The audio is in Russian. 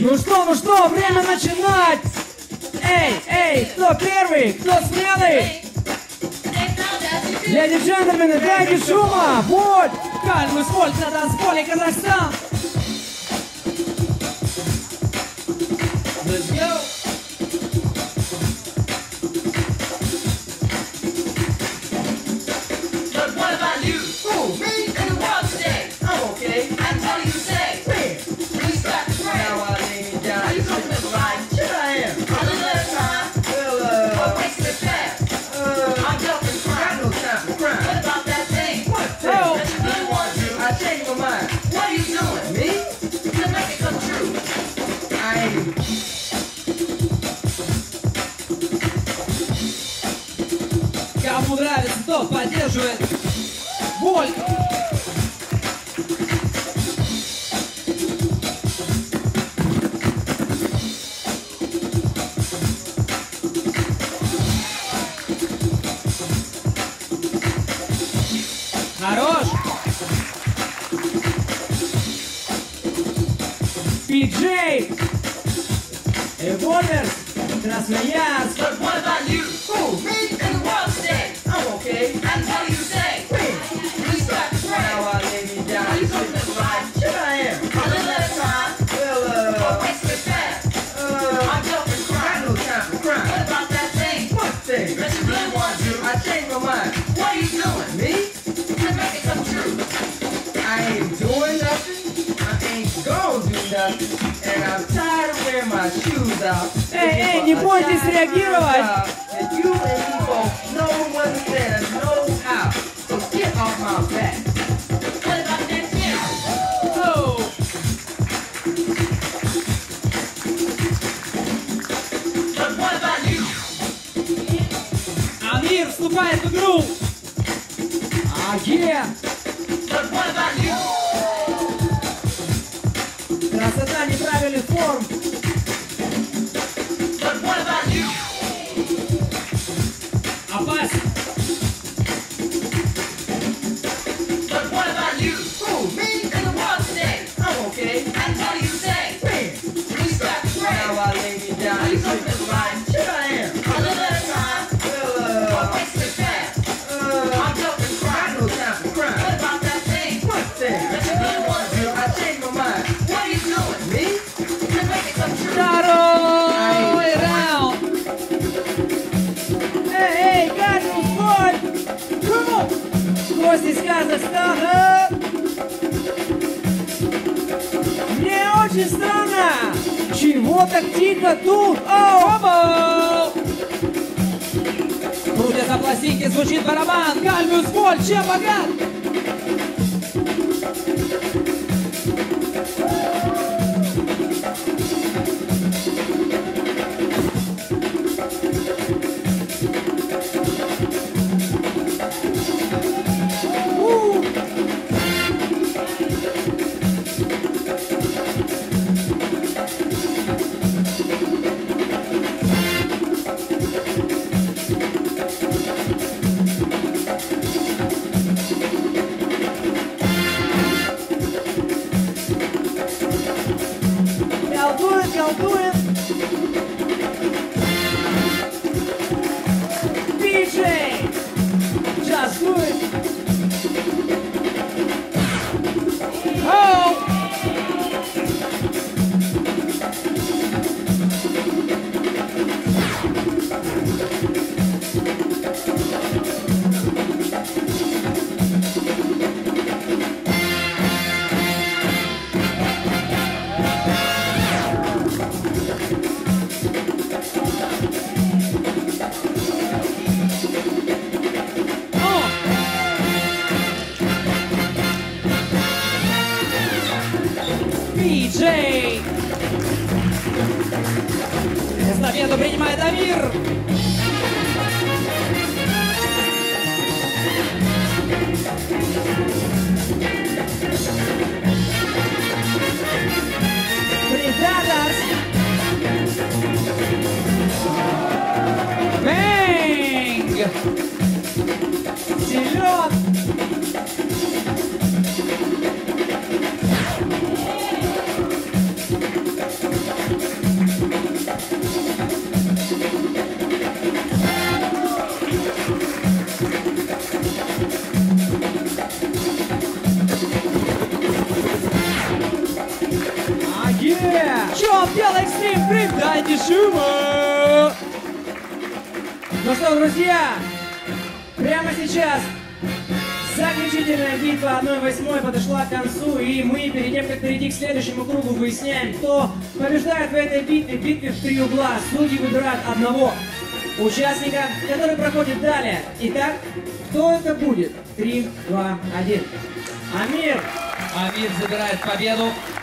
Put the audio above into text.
Ну что, ну что, время начинать! Эй, эй, кто первый, кто смелый? Леди джентльмены, дайте шума! Вот! Кальмы сколько на танцполе Казахстан! Let's go! кому нравится, кто поддерживает боль. Хорош! Пиджей! Эволверс! Красноярск! Как мой Make and what's up and I'm tired of wearing my shoes out. Hey, hey, не бойтесь реагировать. And you and me both know one there knows how. So get off my back. What about that shit? Oh. But what about you? Амир вступает в игру. А, yeah. But what about you? Красота неправильных форм. гость из Казахстана. Мне очень странно, чего так тихо тут? О, оба! Крутятся пластинки, звучит барабан, кальмюс, боль, чем богат? do it, y'all do it. Биджей. Эстафету принимает Амир. Бригадас. Bang! Сделай экстрим грим, дайте шума! Ну что, друзья, прямо сейчас заключительная битва 1-8 подошла к концу, и мы перед тем, как перейти к следующему кругу, выясняем, кто побеждает в этой битве, битве в три угла. Судьи выбирают одного участника, который проходит далее. Итак, кто это будет? Три, два, один. Амир! Амир забирает победу.